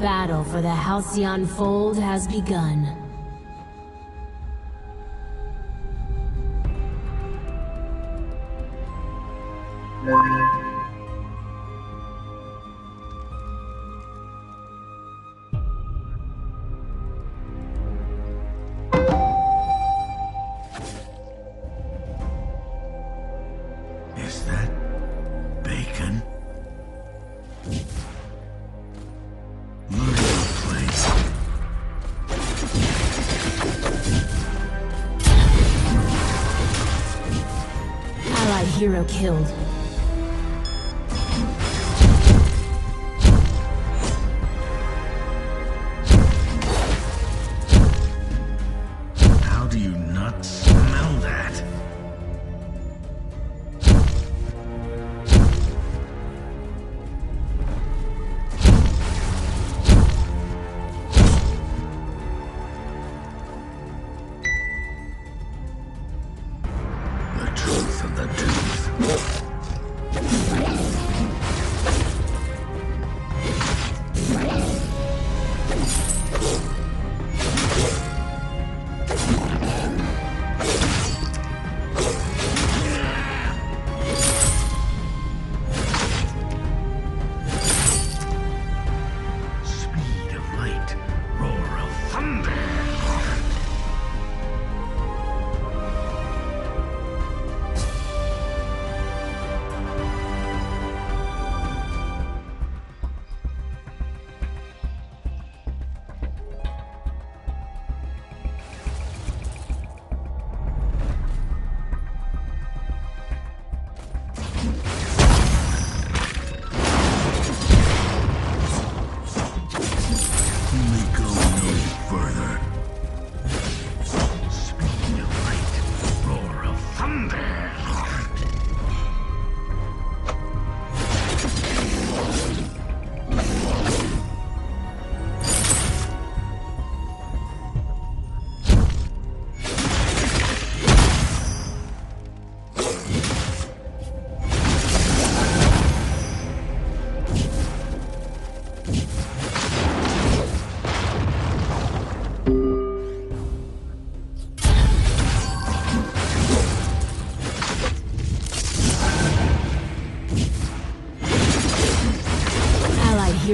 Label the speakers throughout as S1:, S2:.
S1: battle for the Halcyon Fold has begun. hero killed.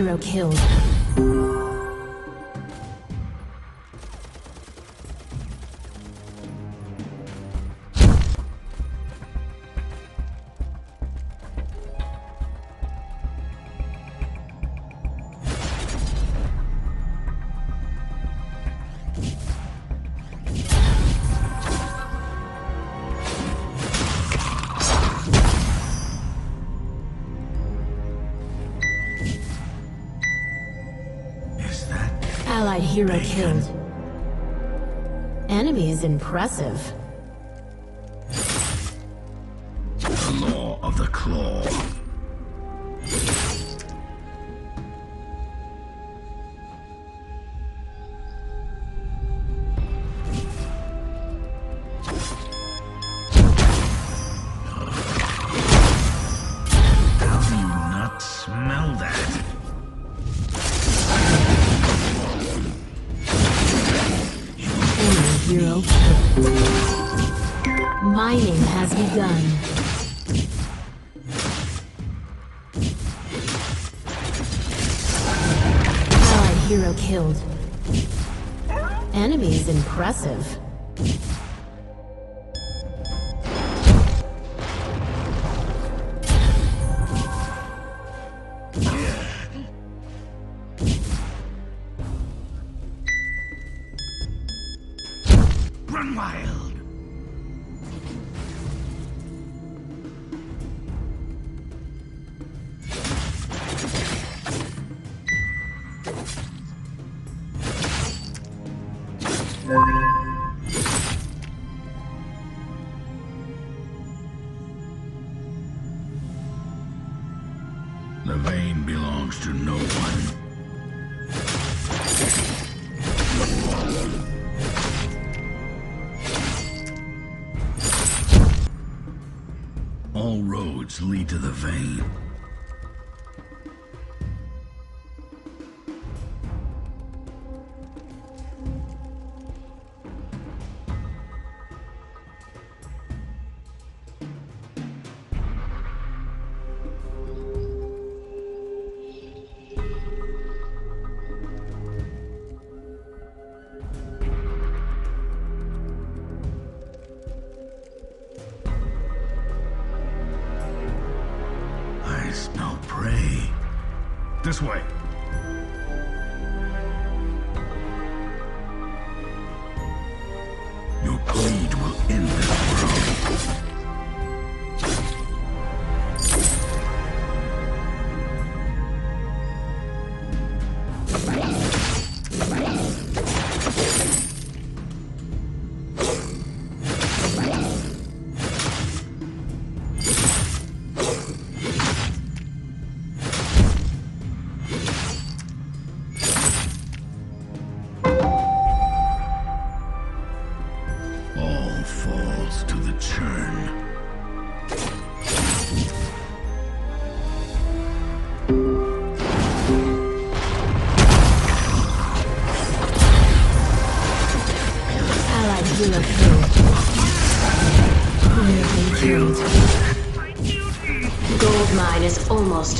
S1: Hero killed. hero killed. Enemy is impressive. Mining has begun. Allied hero killed. Enemies impressive.
S2: Run wild! This way.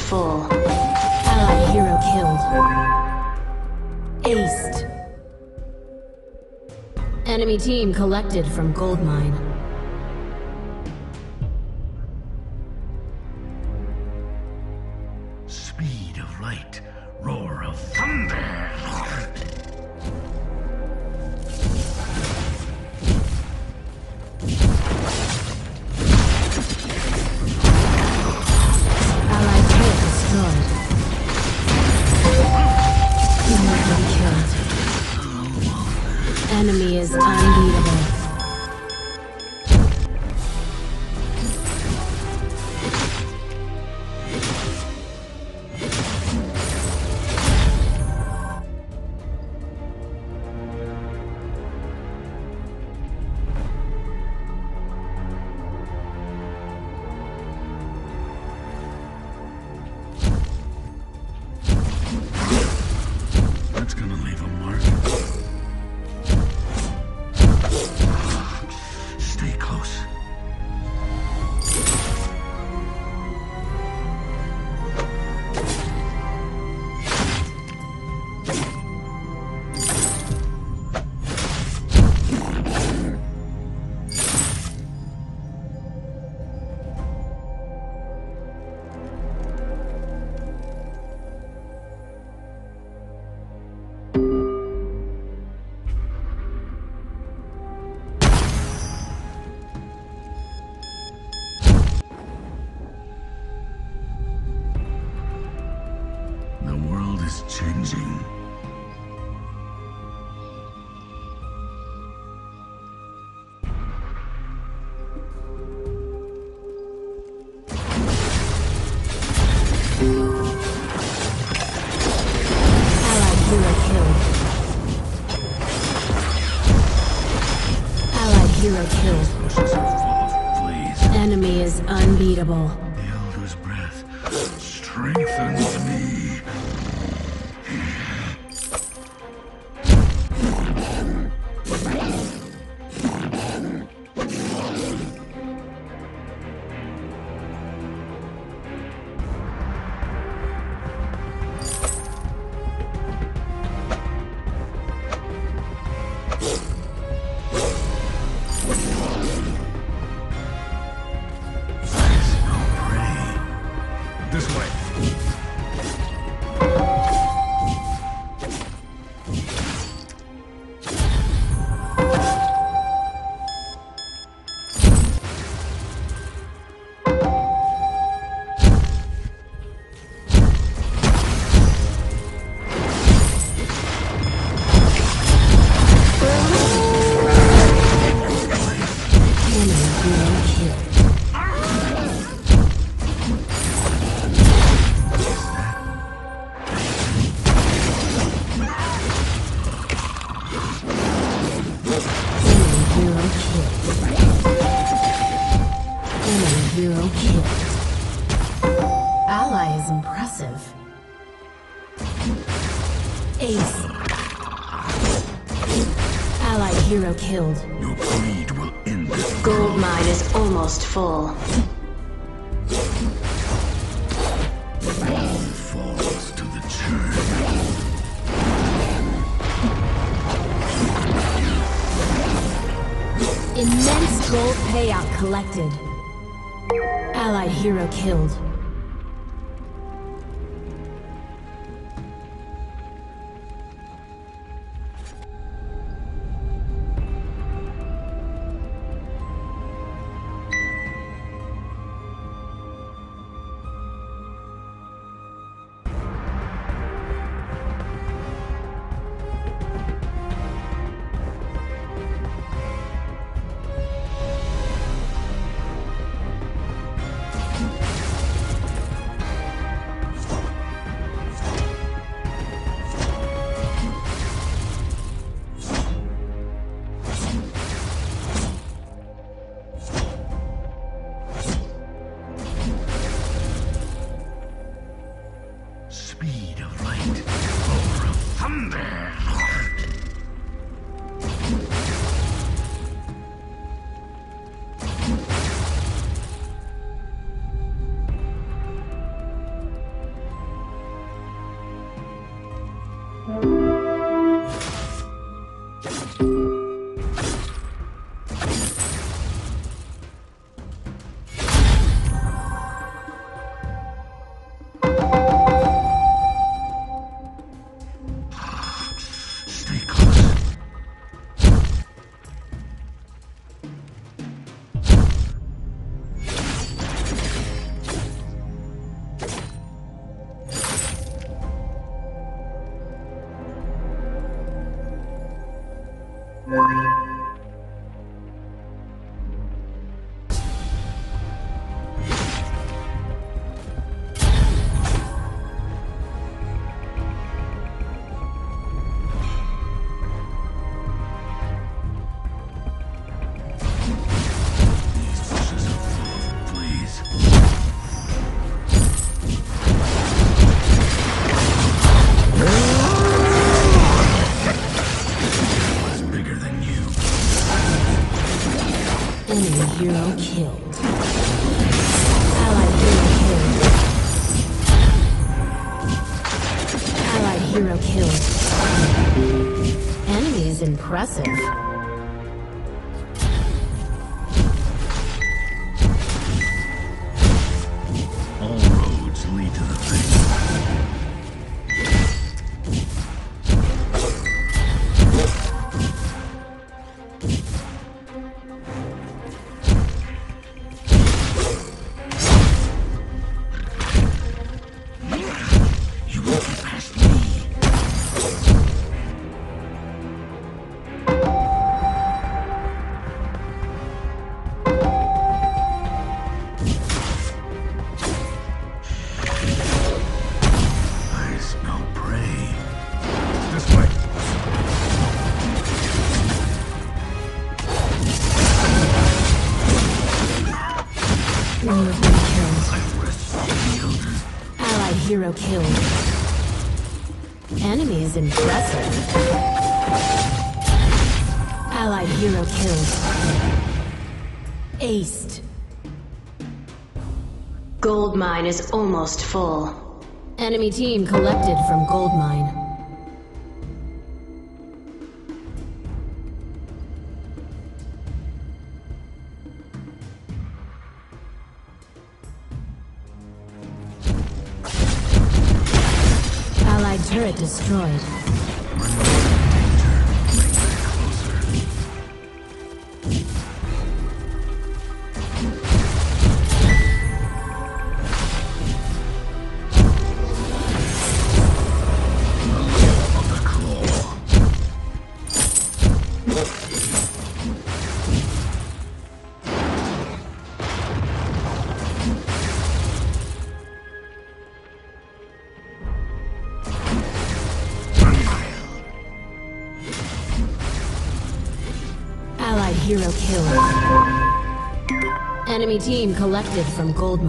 S3: Full.
S1: Allied hero killed. Aced. Enemy team collected from gold mine.
S2: Speed of light, roar of thunder. Of fleas.
S1: Enemy is unbeatable. Killed. Enemy hero killed. Ally is impressive. Ace. Allied hero killed.
S2: Your greed will end this
S3: Gold mine is almost full.
S1: Collected. Allied hero killed.
S2: Zero
S1: kill. Hero killed. Enemy is impressive. Allied hero killed. Aced.
S3: Gold mine is almost full.
S1: Enemy team collected from gold mine. Destroyed. Enemy team collected from gold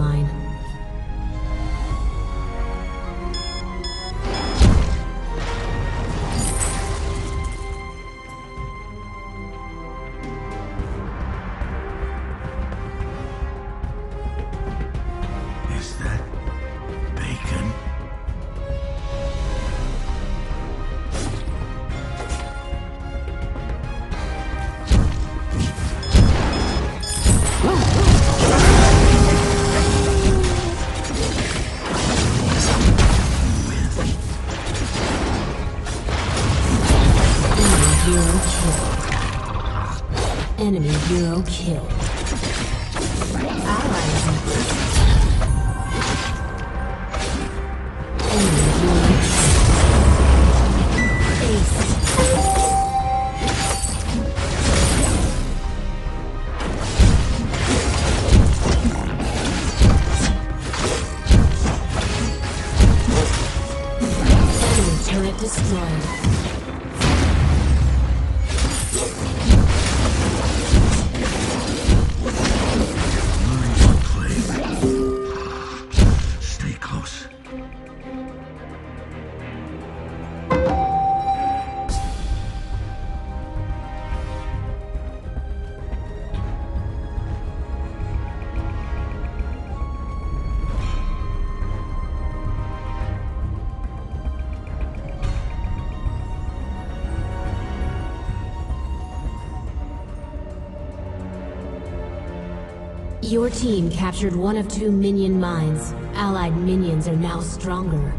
S1: Your team captured one of two minion mines. Allied minions are now stronger.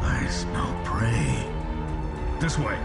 S2: I smell prey. This way.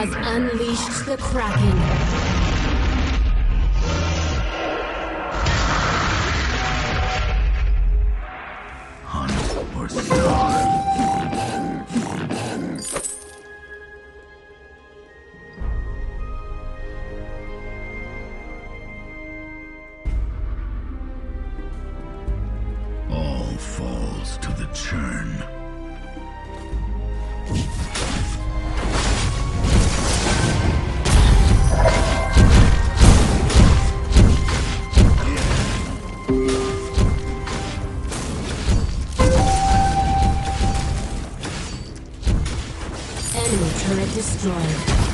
S1: Has unleashed the Kraken. Destroyed.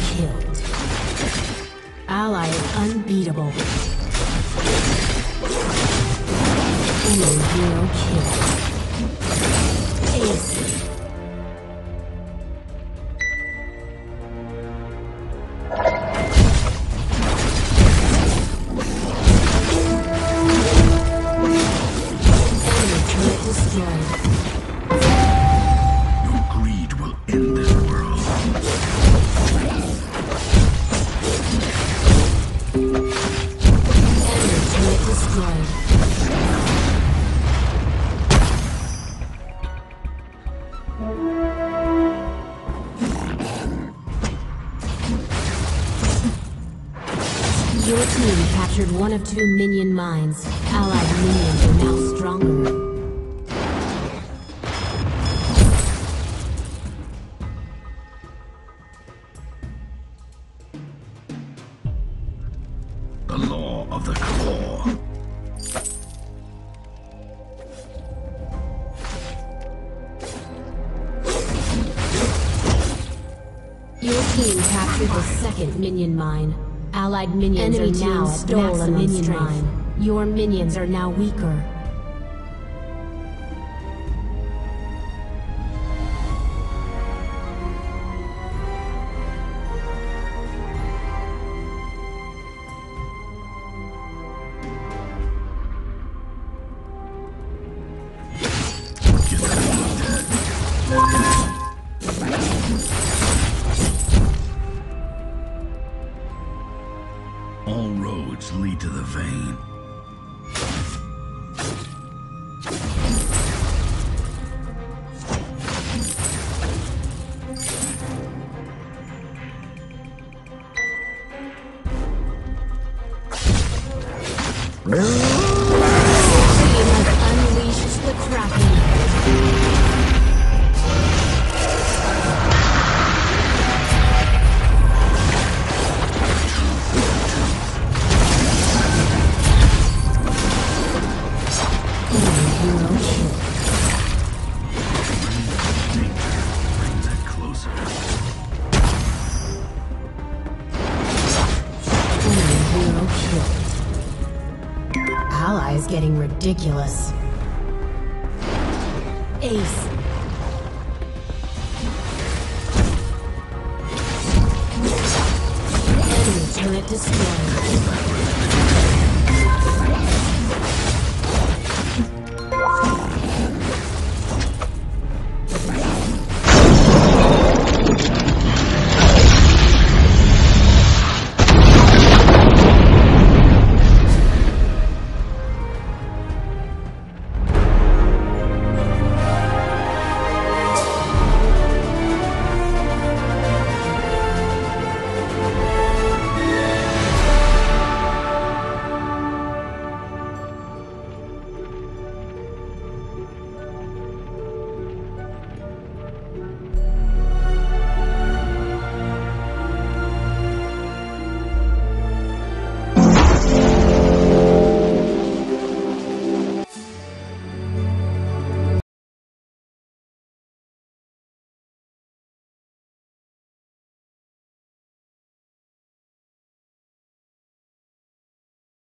S1: Killed. Ally unbeatable. Enemy hero killed. Ace.
S2: Your
S1: team captured one of two minion mines. Allied minions are now stronger.
S2: The law of the claw.
S1: Your team captured the second minion mine. Allied minions
S4: Enemy
S1: are now
S4: stole a
S1: stole a
S4: minion
S1: minion
S4: mine.
S1: mine. Your minions are now weaker. Ridiculous. Ace.